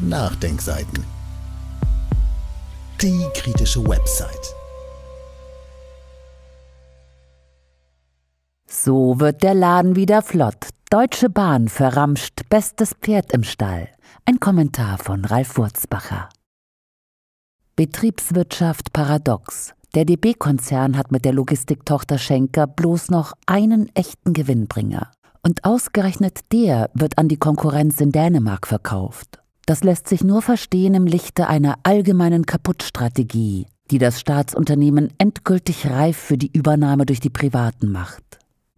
Nachdenkseiten. Die kritische Website. So wird der Laden wieder flott. Deutsche Bahn verramscht bestes Pferd im Stall. Ein Kommentar von Ralf Wurzbacher. Betriebswirtschaft paradox. Der DB-Konzern hat mit der Logistiktochter Schenker bloß noch einen echten Gewinnbringer. Und ausgerechnet der wird an die Konkurrenz in Dänemark verkauft. Das lässt sich nur verstehen im Lichte einer allgemeinen Kaputtstrategie, die das Staatsunternehmen endgültig reif für die Übernahme durch die Privaten macht.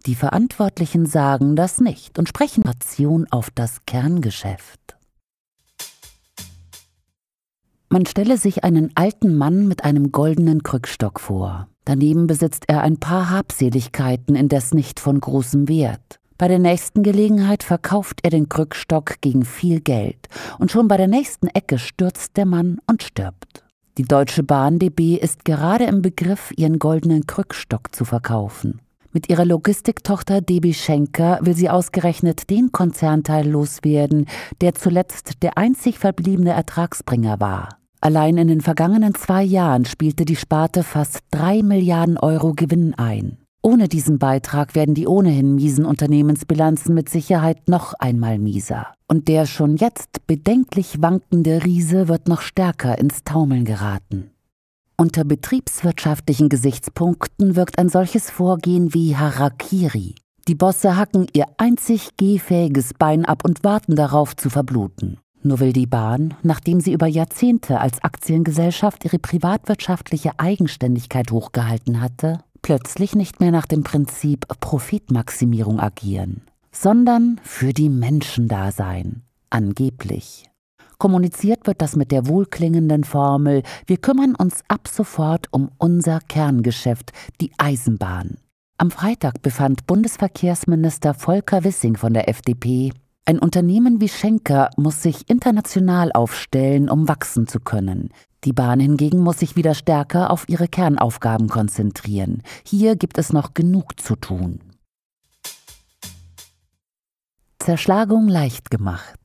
Die Verantwortlichen sagen das nicht und sprechen Ration auf das Kerngeschäft. Man stelle sich einen alten Mann mit einem goldenen Krückstock vor. Daneben besitzt er ein paar Habseligkeiten, indes nicht von großem Wert. Bei der nächsten Gelegenheit verkauft er den Krückstock gegen viel Geld und schon bei der nächsten Ecke stürzt der Mann und stirbt. Die Deutsche Bahn DB ist gerade im Begriff, ihren goldenen Krückstock zu verkaufen. Mit ihrer Logistiktochter DB Schenker will sie ausgerechnet den Konzernteil loswerden, der zuletzt der einzig verbliebene Ertragsbringer war. Allein in den vergangenen zwei Jahren spielte die Sparte fast drei Milliarden Euro Gewinn ein. Ohne diesen Beitrag werden die ohnehin miesen Unternehmensbilanzen mit Sicherheit noch einmal mieser. Und der schon jetzt bedenklich wankende Riese wird noch stärker ins Taumeln geraten. Unter betriebswirtschaftlichen Gesichtspunkten wirkt ein solches Vorgehen wie Harakiri. Die Bosse hacken ihr einzig gehfähiges Bein ab und warten darauf zu verbluten. Nur will die Bahn, nachdem sie über Jahrzehnte als Aktiengesellschaft ihre privatwirtschaftliche Eigenständigkeit hochgehalten hatte, plötzlich nicht mehr nach dem Prinzip Profitmaximierung agieren, sondern für die Menschen da sein, angeblich. Kommuniziert wird das mit der wohlklingenden Formel, wir kümmern uns ab sofort um unser Kerngeschäft, die Eisenbahn. Am Freitag befand Bundesverkehrsminister Volker Wissing von der FDP, ein Unternehmen wie Schenker muss sich international aufstellen, um wachsen zu können. Die Bahn hingegen muss sich wieder stärker auf ihre Kernaufgaben konzentrieren. Hier gibt es noch genug zu tun. Zerschlagung leicht gemacht.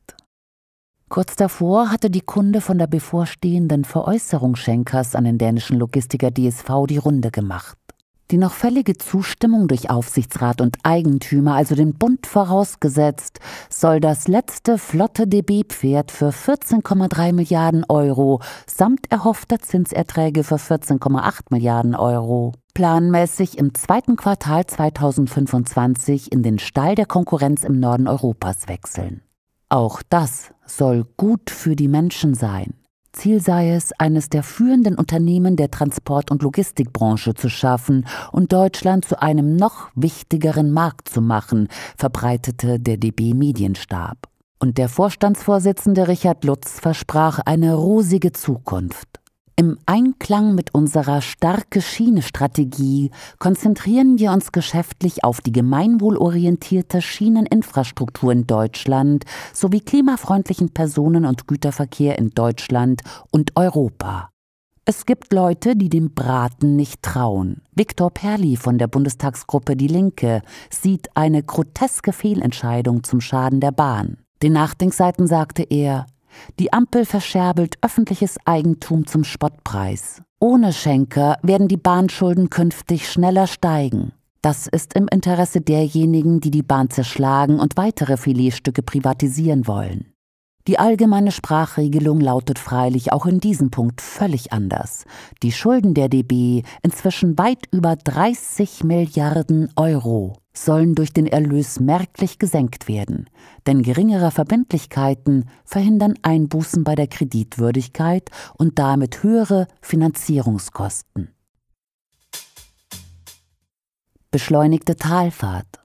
Kurz davor hatte die Kunde von der bevorstehenden Veräußerung Schenkers an den dänischen Logistiker DSV die Runde gemacht. Die noch fällige Zustimmung durch Aufsichtsrat und Eigentümer, also den Bund vorausgesetzt, soll das letzte flotte DB-Pferd für 14,3 Milliarden Euro samt erhoffter Zinserträge für 14,8 Milliarden Euro planmäßig im zweiten Quartal 2025 in den Stall der Konkurrenz im Norden Europas wechseln. Auch das soll gut für die Menschen sein. Ziel sei es, eines der führenden Unternehmen der Transport- und Logistikbranche zu schaffen und Deutschland zu einem noch wichtigeren Markt zu machen, verbreitete der DB Medienstab. Und der Vorstandsvorsitzende Richard Lutz versprach eine rosige Zukunft. Im Einklang mit unserer starke Schiene-Strategie konzentrieren wir uns geschäftlich auf die gemeinwohlorientierte Schieneninfrastruktur in Deutschland sowie klimafreundlichen Personen- und Güterverkehr in Deutschland und Europa. Es gibt Leute, die dem Braten nicht trauen. Viktor Perli von der Bundestagsgruppe Die Linke sieht eine groteske Fehlentscheidung zum Schaden der Bahn. Den Nachdenkseiten sagte er, die Ampel verscherbelt öffentliches Eigentum zum Spottpreis. Ohne Schenker werden die Bahnschulden künftig schneller steigen. Das ist im Interesse derjenigen, die die Bahn zerschlagen und weitere Filetstücke privatisieren wollen. Die allgemeine Sprachregelung lautet freilich auch in diesem Punkt völlig anders. Die Schulden der DB, inzwischen weit über 30 Milliarden Euro, sollen durch den Erlös merklich gesenkt werden, denn geringere Verbindlichkeiten verhindern Einbußen bei der Kreditwürdigkeit und damit höhere Finanzierungskosten. Beschleunigte Talfahrt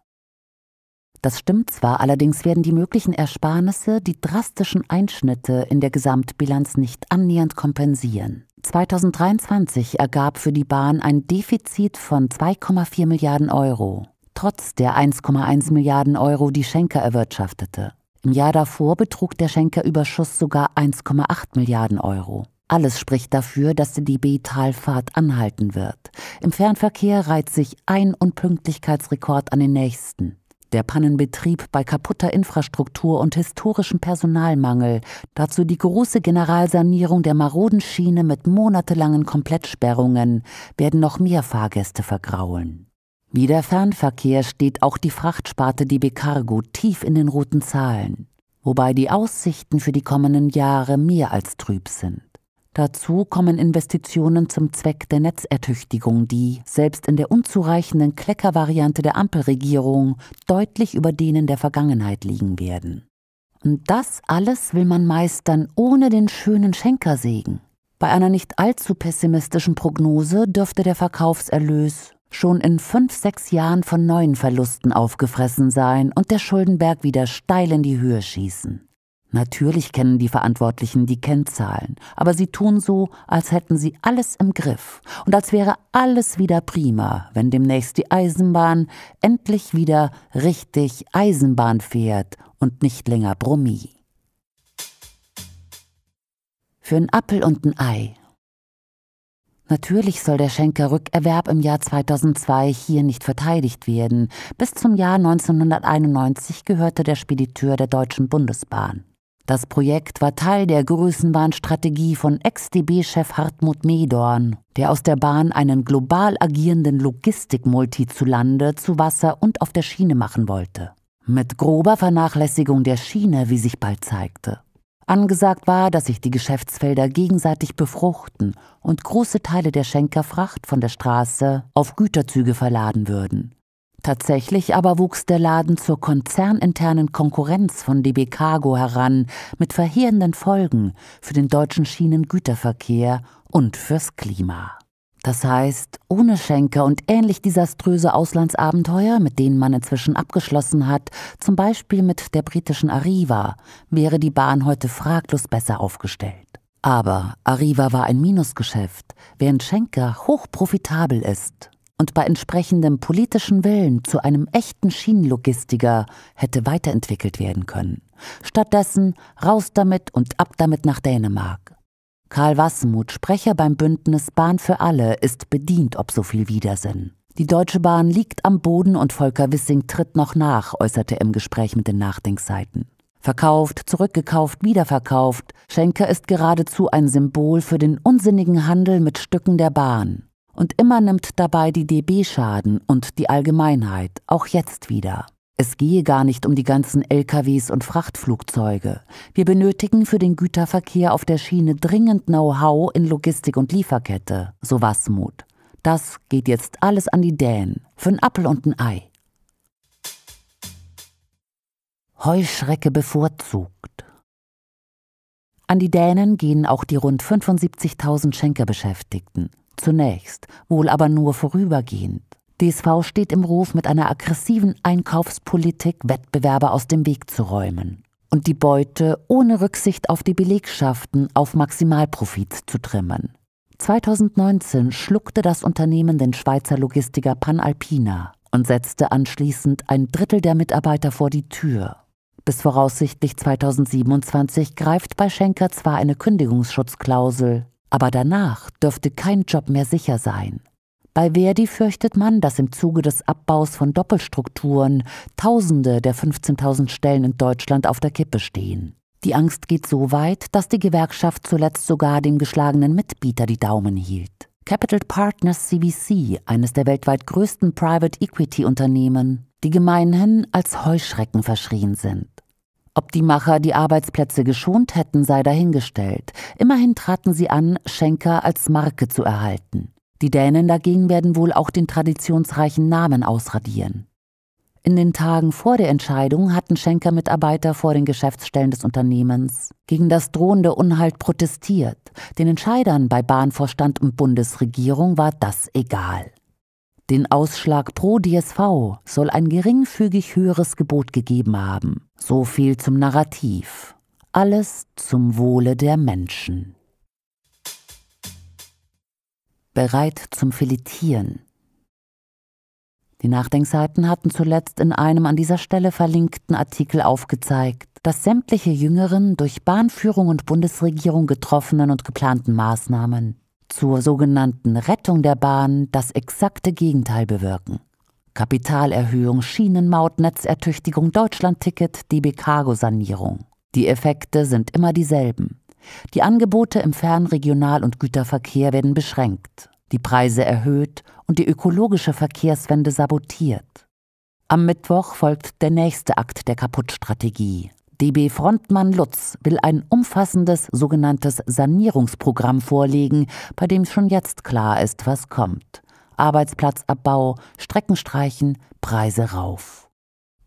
das stimmt zwar, allerdings werden die möglichen Ersparnisse die drastischen Einschnitte in der Gesamtbilanz nicht annähernd kompensieren. 2023 ergab für die Bahn ein Defizit von 2,4 Milliarden Euro, trotz der 1,1 Milliarden Euro, die Schenker erwirtschaftete. Im Jahr davor betrug der Schenker-Überschuss sogar 1,8 Milliarden Euro. Alles spricht dafür, dass die DB-Talfahrt anhalten wird. Im Fernverkehr reiht sich ein Unpünktlichkeitsrekord an den nächsten. Der Pannenbetrieb bei kaputter Infrastruktur und historischem Personalmangel, dazu die große Generalsanierung der maroden Schiene mit monatelangen Komplettsperrungen, werden noch mehr Fahrgäste vergraulen. Wie der Fernverkehr steht auch die Frachtsparte DB Cargo tief in den roten Zahlen, wobei die Aussichten für die kommenden Jahre mehr als trüb sind. Dazu kommen Investitionen zum Zweck der Netzertüchtigung, die, selbst in der unzureichenden Kleckervariante der Ampelregierung, deutlich über denen der Vergangenheit liegen werden. Und das alles will man meistern ohne den schönen Schenkersegen. Bei einer nicht allzu pessimistischen Prognose dürfte der Verkaufserlös schon in fünf, sechs Jahren von neuen Verlusten aufgefressen sein und der Schuldenberg wieder steil in die Höhe schießen. Natürlich kennen die Verantwortlichen die Kennzahlen, aber sie tun so, als hätten sie alles im Griff und als wäre alles wieder prima, wenn demnächst die Eisenbahn endlich wieder richtig Eisenbahn fährt und nicht länger Brummi. Für ein Appel und ein Ei. Natürlich soll der Schenker Rückerwerb im Jahr 2002 hier nicht verteidigt werden. Bis zum Jahr 1991 gehörte der Spediteur der Deutschen Bundesbahn. Das Projekt war Teil der Größenbahnstrategie von Ex-DB-Chef Hartmut Medorn, der aus der Bahn einen global agierenden Logistikmulti zu Lande, zu Wasser und auf der Schiene machen wollte. Mit grober Vernachlässigung der Schiene, wie sich bald zeigte. Angesagt war, dass sich die Geschäftsfelder gegenseitig befruchten und große Teile der Schenkerfracht von der Straße auf Güterzüge verladen würden. Tatsächlich aber wuchs der Laden zur konzerninternen Konkurrenz von DB Cargo heran, mit verheerenden Folgen für den deutschen Schienengüterverkehr und fürs Klima. Das heißt, ohne Schenker und ähnlich desaströse Auslandsabenteuer, mit denen man inzwischen abgeschlossen hat, zum Beispiel mit der britischen Arriva, wäre die Bahn heute fraglos besser aufgestellt. Aber Arriva war ein Minusgeschäft, während Schenker hochprofitabel ist und bei entsprechendem politischen Willen zu einem echten Schienenlogistiker hätte weiterentwickelt werden können. Stattdessen raus damit und ab damit nach Dänemark. Karl Wassemuth, Sprecher beim Bündnis Bahn für alle, ist bedient ob so viel Widersinn. Die Deutsche Bahn liegt am Boden und Volker Wissing tritt noch nach, äußerte er im Gespräch mit den Nachdenkseiten. Verkauft, zurückgekauft, wiederverkauft. Schenker ist geradezu ein Symbol für den unsinnigen Handel mit Stücken der Bahn. Und immer nimmt dabei die DB Schaden und die Allgemeinheit, auch jetzt wieder. Es gehe gar nicht um die ganzen LKWs und Frachtflugzeuge. Wir benötigen für den Güterverkehr auf der Schiene dringend Know-how in Logistik und Lieferkette, so Wasmut. Das geht jetzt alles an die Dänen, für ein Appel und ein Ei. Heuschrecke bevorzugt. An die Dänen gehen auch die rund 75.000 Schenkerbeschäftigten. Zunächst, wohl aber nur vorübergehend. DSV steht im Ruf, mit einer aggressiven Einkaufspolitik Wettbewerber aus dem Weg zu räumen und die Beute ohne Rücksicht auf die Belegschaften auf Maximalprofit zu trimmen. 2019 schluckte das Unternehmen den Schweizer Logistiker Panalpina und setzte anschließend ein Drittel der Mitarbeiter vor die Tür. Bis voraussichtlich 2027 greift bei Schenker zwar eine Kündigungsschutzklausel, aber danach dürfte kein Job mehr sicher sein. Bei Verdi fürchtet man, dass im Zuge des Abbaus von Doppelstrukturen Tausende der 15.000 Stellen in Deutschland auf der Kippe stehen. Die Angst geht so weit, dass die Gewerkschaft zuletzt sogar dem geschlagenen Mitbieter die Daumen hielt. Capital Partners CVC, eines der weltweit größten Private Equity Unternehmen, die gemeinhin als Heuschrecken verschrien sind. Ob die Macher die Arbeitsplätze geschont hätten, sei dahingestellt. Immerhin traten sie an, Schenker als Marke zu erhalten. Die Dänen dagegen werden wohl auch den traditionsreichen Namen ausradieren. In den Tagen vor der Entscheidung hatten Schenker-Mitarbeiter vor den Geschäftsstellen des Unternehmens gegen das drohende Unhalt protestiert. Den Entscheidern bei Bahnvorstand und Bundesregierung war das egal. Den Ausschlag pro DSV soll ein geringfügig höheres Gebot gegeben haben. So viel zum Narrativ. Alles zum Wohle der Menschen. Bereit zum Filetieren. Die Nachdenkseiten hatten zuletzt in einem an dieser Stelle verlinkten Artikel aufgezeigt, dass sämtliche jüngeren, durch Bahnführung und Bundesregierung getroffenen und geplanten Maßnahmen zur sogenannten Rettung der Bahn das exakte Gegenteil bewirken. Kapitalerhöhung, Schienenmaut, Netzertüchtigung, Deutschlandticket, DB Cargo Sanierung. Die Effekte sind immer dieselben. Die Angebote im Fern-, Regional- und Güterverkehr werden beschränkt, die Preise erhöht und die ökologische Verkehrswende sabotiert. Am Mittwoch folgt der nächste Akt der Kaputtstrategie. DB-Frontmann Lutz will ein umfassendes sogenanntes Sanierungsprogramm vorlegen, bei dem schon jetzt klar ist, was kommt. Arbeitsplatzabbau, Streckenstreichen, Preise rauf.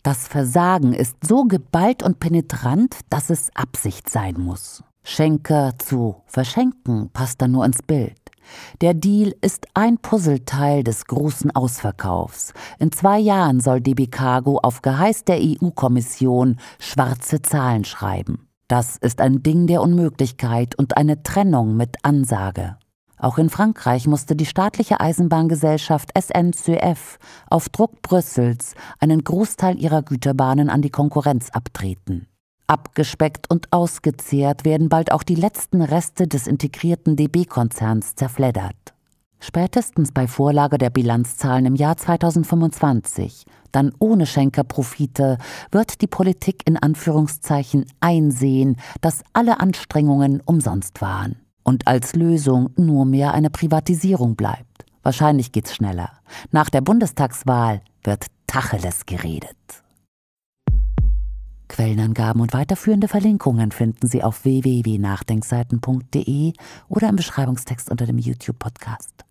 Das Versagen ist so geballt und penetrant, dass es Absicht sein muss. Schenker zu verschenken passt da nur ins Bild. Der Deal ist ein Puzzleteil des großen Ausverkaufs. In zwei Jahren soll DB Cargo auf Geheiß der EU-Kommission schwarze Zahlen schreiben. Das ist ein Ding der Unmöglichkeit und eine Trennung mit Ansage. Auch in Frankreich musste die staatliche Eisenbahngesellschaft SNCF auf Druck Brüssels einen Großteil ihrer Güterbahnen an die Konkurrenz abtreten. Abgespeckt und ausgezehrt werden bald auch die letzten Reste des integrierten DB-Konzerns zerfleddert. Spätestens bei Vorlage der Bilanzzahlen im Jahr 2025, dann ohne Schenkerprofite, wird die Politik in Anführungszeichen einsehen, dass alle Anstrengungen umsonst waren und als Lösung nur mehr eine Privatisierung bleibt. Wahrscheinlich geht's schneller. Nach der Bundestagswahl wird Tacheles geredet. Quellenangaben und weiterführende Verlinkungen finden Sie auf www.nachdenkseiten.de oder im Beschreibungstext unter dem YouTube-Podcast.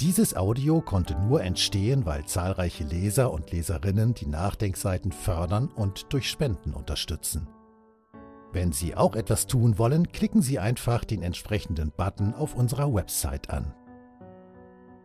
Dieses Audio konnte nur entstehen, weil zahlreiche Leser und Leserinnen die Nachdenkseiten fördern und durch Spenden unterstützen. Wenn Sie auch etwas tun wollen, klicken Sie einfach den entsprechenden Button auf unserer Website an.